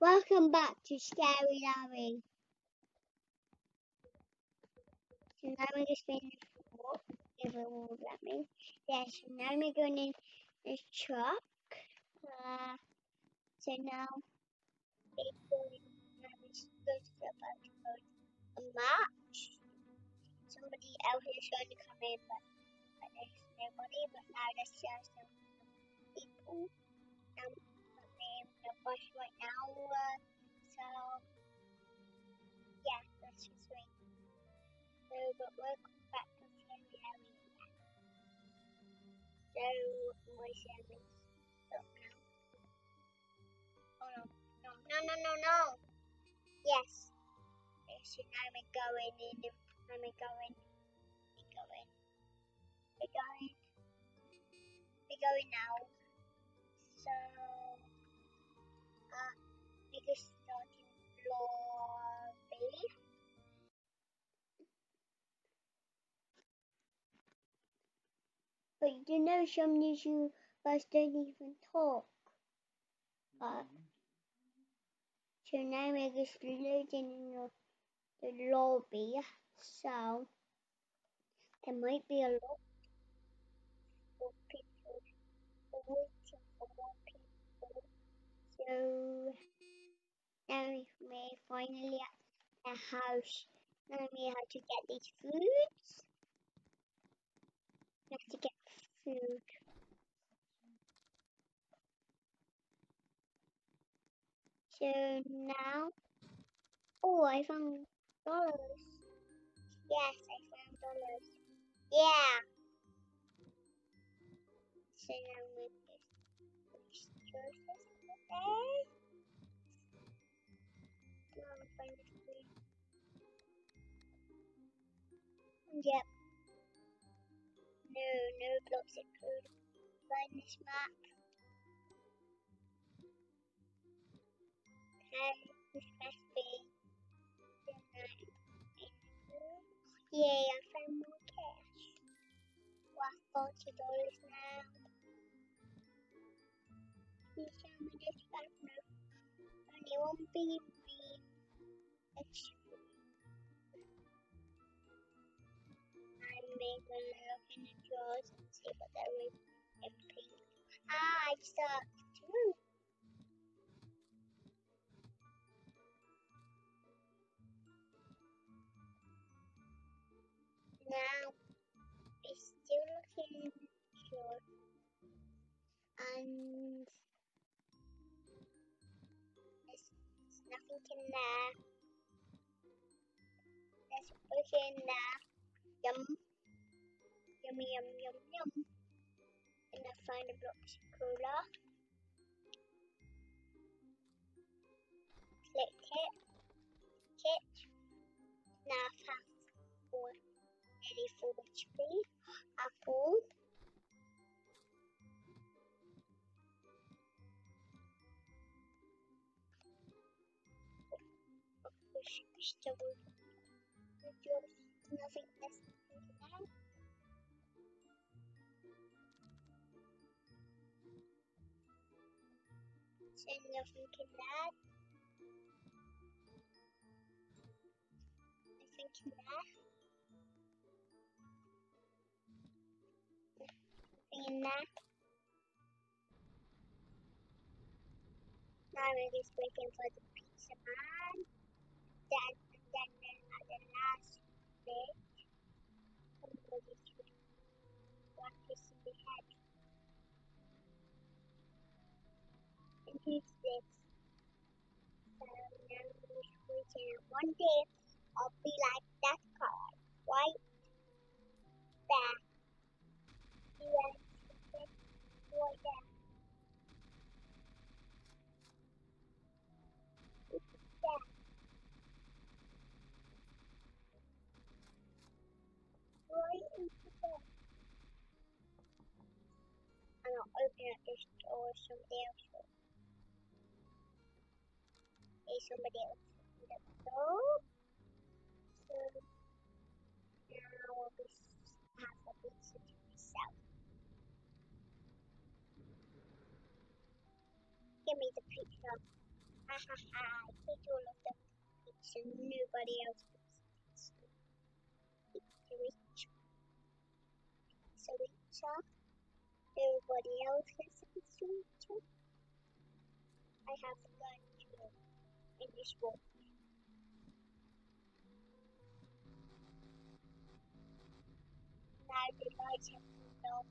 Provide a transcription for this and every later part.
welcome back to Scary Larry. So now we're just going to walk, if it will let me. Yeah, so now we're going in the truck. Uh, so now we're going to about to go a match. Somebody else is going to come in, but, but there's nobody. But now there's just some people. The bus right now. Uh, so yeah, let's just wait. So, but welcome back to Harry again. So, my Sammy. Stop now. Oh no, no, no, no, no, no. Yes. Now we're going in. Now we're going. We're going. We're going. We're going now. So, we just started lobby. But you know some YouTubers don't even talk. But mm-hmm. so now we're just loading in the, the lobby. So there might be a lot of people waiting for more people. So now we're finally at the house. Now we have to get these foods. We have to get food. So now, oh, I found dollars. Yes, I found dollars. Yeah. So now we just restore this Yep. No, no blocks included. Find this map. Okay, this must be the night. Yay, I found more cash. Worth forty dollars now. Please show me this back now. Only one BB. The drawers and see what in pink. Ah, I two. Now we're still looking in the drawer and there's, there's nothing in there. There's a in there. Yum. Yummy yum yum yum. And I find a box cola. Click it. Kit. Now I have four nearly four HP. Apple. Vegetable. Nothing less Nothing in that. Nothing in that. Now we're just waiting for the pizza man. Then, then, then at the last bit, somebody should want to see the head. Who's this? So now waiting. And one day I'll be like that card, right to see? Right I'll open up this door somebody else. Somebody else up the door. So now just have the pizza to myself. Give me the pizza. Ha ha ha. I take all of the pizza. Nobody else gets. Pizza rich. Pizza richer. Nobody else gets a pizza richer. I have a gun the lights have turned off.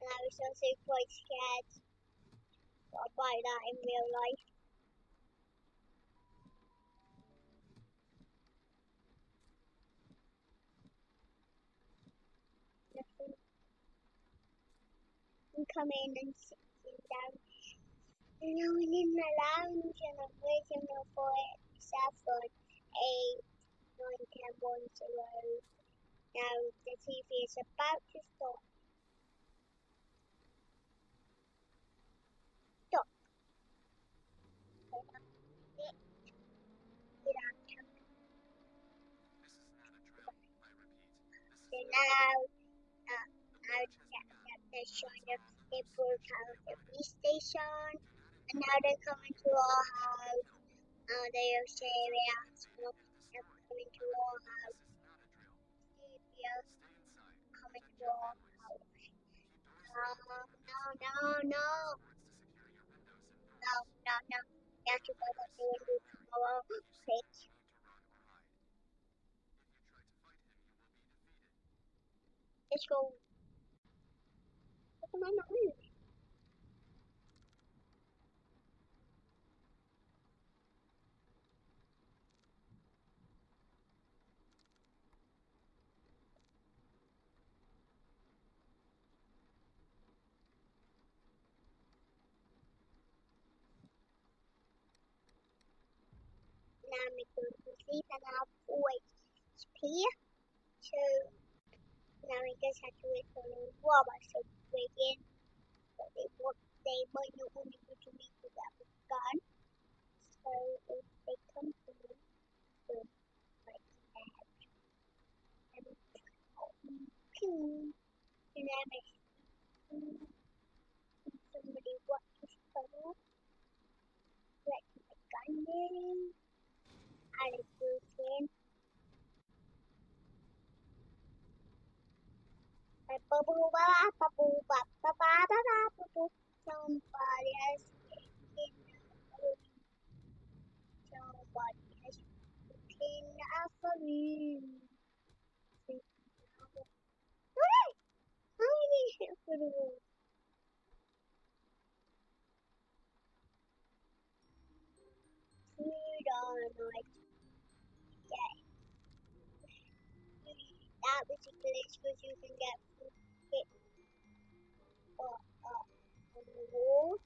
And I was also quite scared. I'll that in real life. Coming and sitting down. I'm in the lounge and I'm waiting for it. Saffron 8, 9, 10, 1, 0. Now the TV is about to stop. Stop. So now, uh, now that they're showing us they broke out the police station, and now they're coming to our house. Uh, they are serious. Well, they're coming to our house. Serious. Coming to our house. Um, no, no, no. No, no, no. Have to tomorrow. Let's go. I not moving? Now to sleep and I'll always disappear. So now I guess I have to wait for little while I break in. But they they might not want to to me I have gun. So if they come to me, like that. And pew. And I'm a somebody watches trouble. Let my gun in. Ba ba bubble. Somebody has taken a Somebody A because you can get hit uh, uh, on the wall.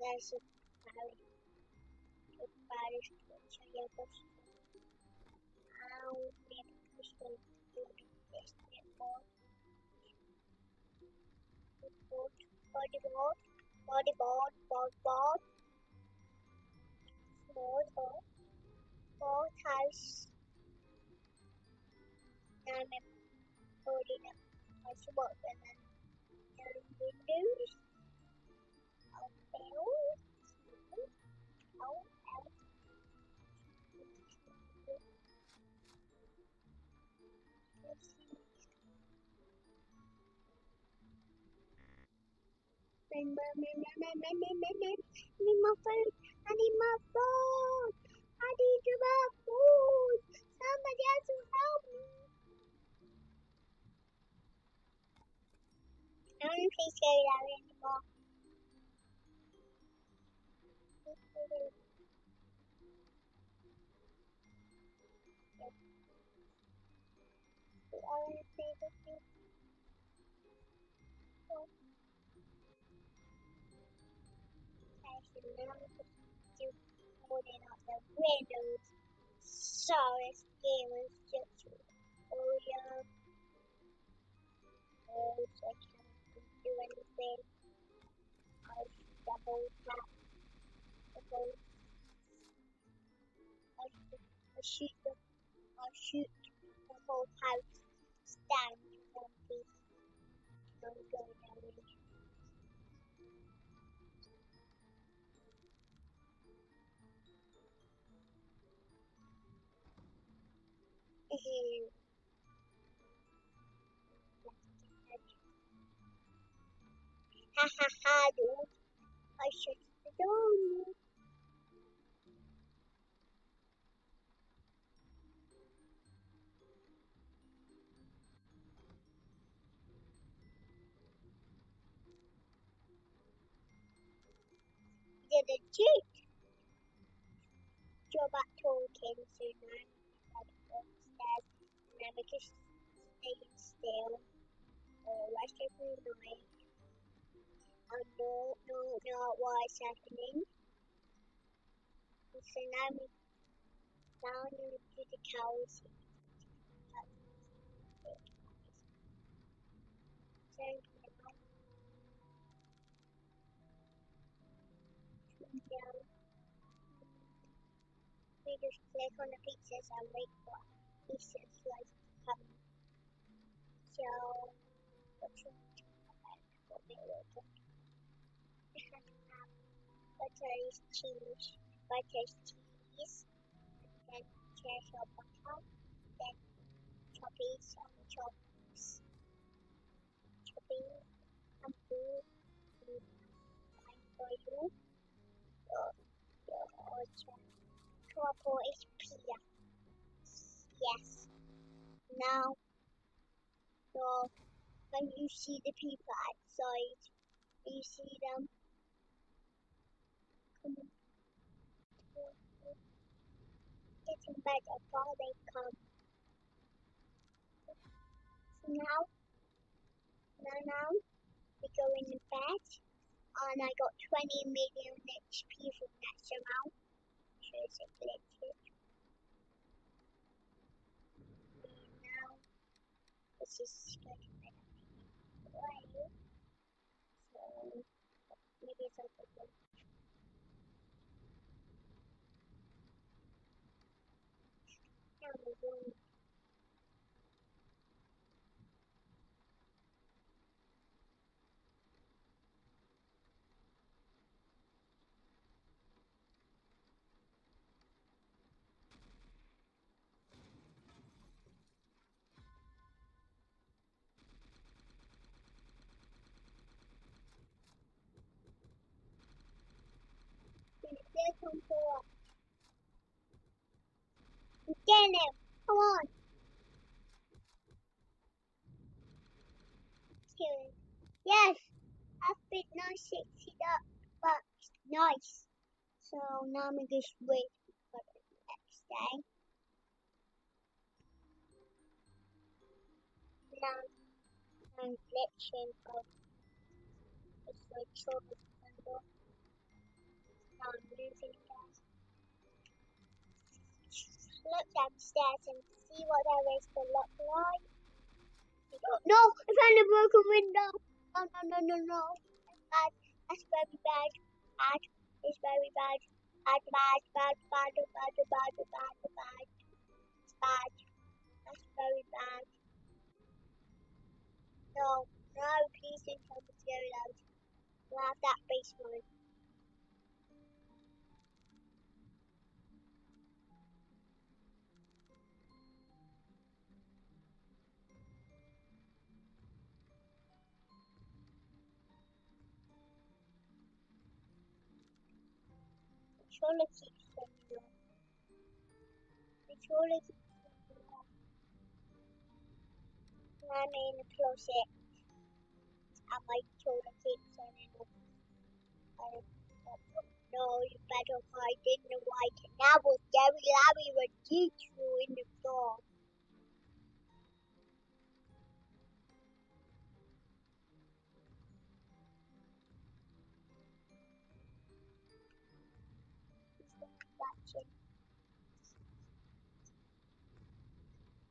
There's a barrier. A barrier glitch. I guess that's I'll never push the this netball. Board, bodyboard, bodyboard, boardboard, small board, board house. Now Putting up my sword and then down windows. Out. I need my food. Somebody has to help me. I don't to play Scary Larry anymore. I want to play the thing. I should never do holding out the windows. So this game is just oh yeah. Oh, so I can't I shoot the I shoot the whole house down in one piece. Don't go down here. Ew. Ha ha ha, dude. I should have done. Did a cheat job at talking, so now I'm upstairs I'm just staying still. Uh, or of the night. I don't know, know what's happening. So now we down into the cows. Now down. We just click on the pizzas and wait for pieces like to. So what's your Butter's cheese, butter's cheese, then cheddar butter, then choppies and chops, choppies and food, and for you, your, your orchard. Is Pia. Yes. Now, so when you see the people outside, you see them getting better before they come. So now, now, now, we go in the bed, and I got 20 million HP from that somehow. Sure, it's a glitch. Now, this is getting better. Right. So, maybe not the one Get him! Come on! Yes! I've been nice fixed up, but nice. So now I'm just wait for the next day. Now I'm glitching switch over the window. Now I'm again. Look downstairs and see what there is to look like. No! I found a broken window! Oh, no, no, no, no, no. That's bad. That's very bad. Bad. It's very bad. Bad, bad, bad, bad, bad, bad, bad, bad. It's bad. That's very bad. No, no, please don't tell me to go loud. We'll have that basement. Turning on. Controller keeps turning on. I'm in the closet. And my controller keeps turning on. I no, you better hide in the white. And that was Scary Larry would teach you in the floor. Watching.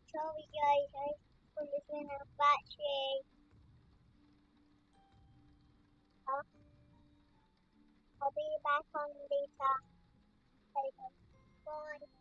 Sorry guys, I to turn off battery. I'll be back on. Later. Bye.